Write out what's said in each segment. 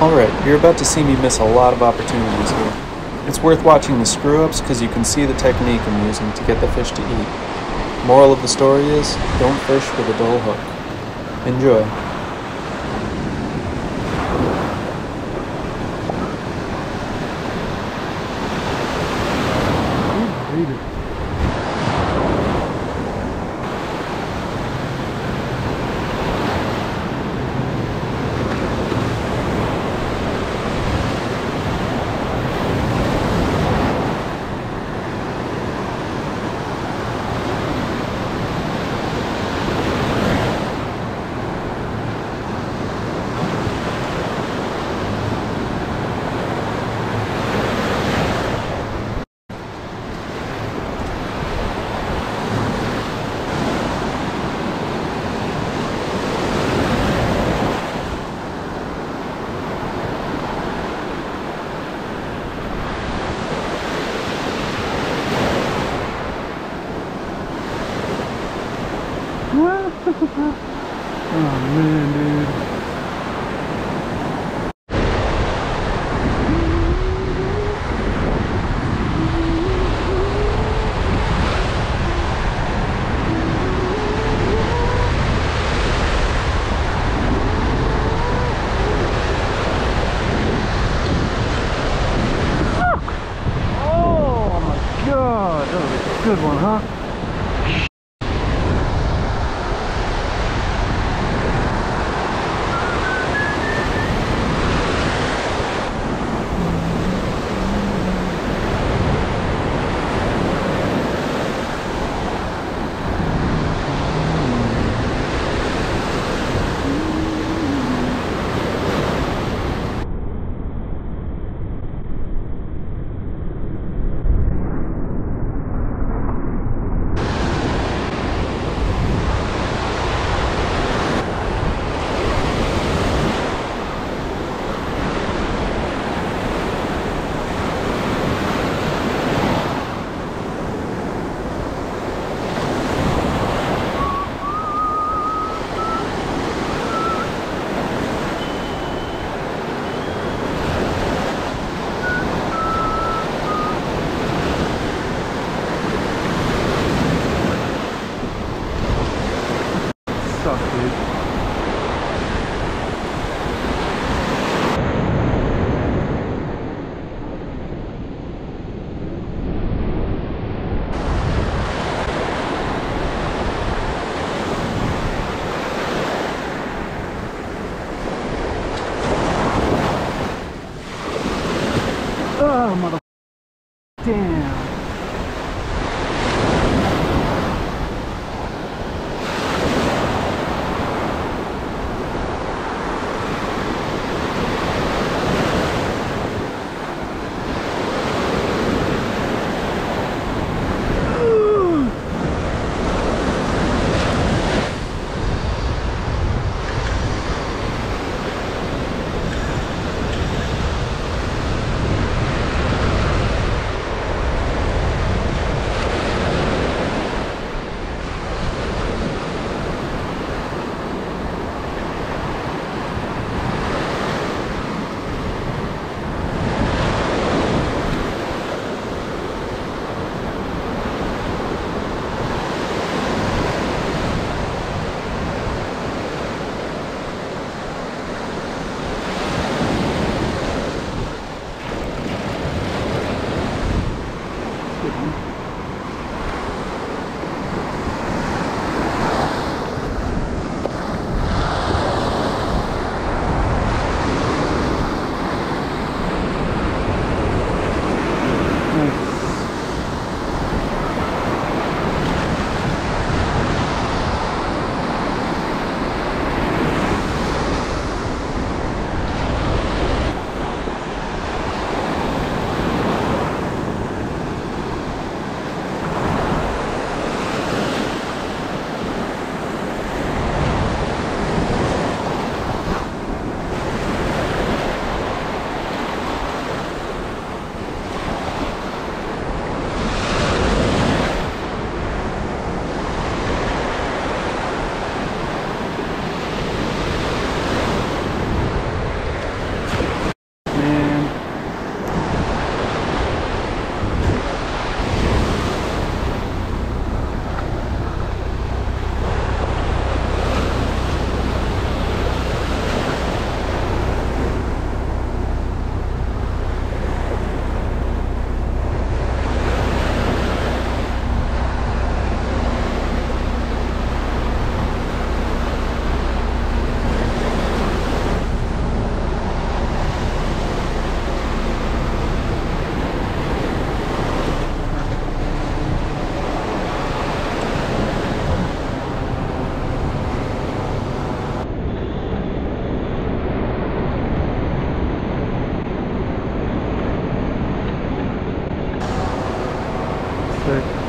Alright, you're about to see me miss a lot of opportunities here. It's worth watching the screw ups because you can see the technique I'm using to get the fish to eat. Moral of the story is don't fish with a dull hook. Enjoy. Oh man, dude. Good one, huh? 不同。Thursday.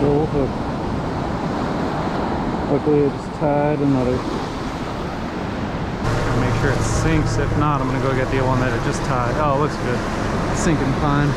Bull hook. Luckily I just tied another. Make sure it sinks. If not, I'm gonna go get the one that it just tied. Oh, it looks good. It's sinking fine.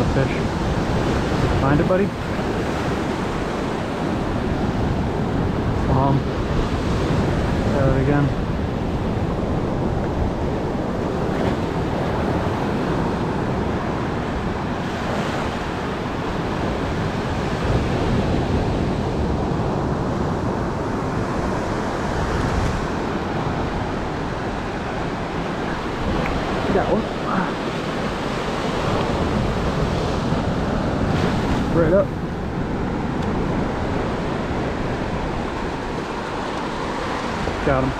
A fish. Find it, buddy? Um, there it again. Got one. Right up. Got him.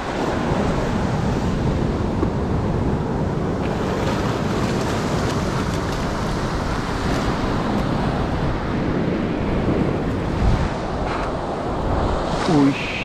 Whoosh.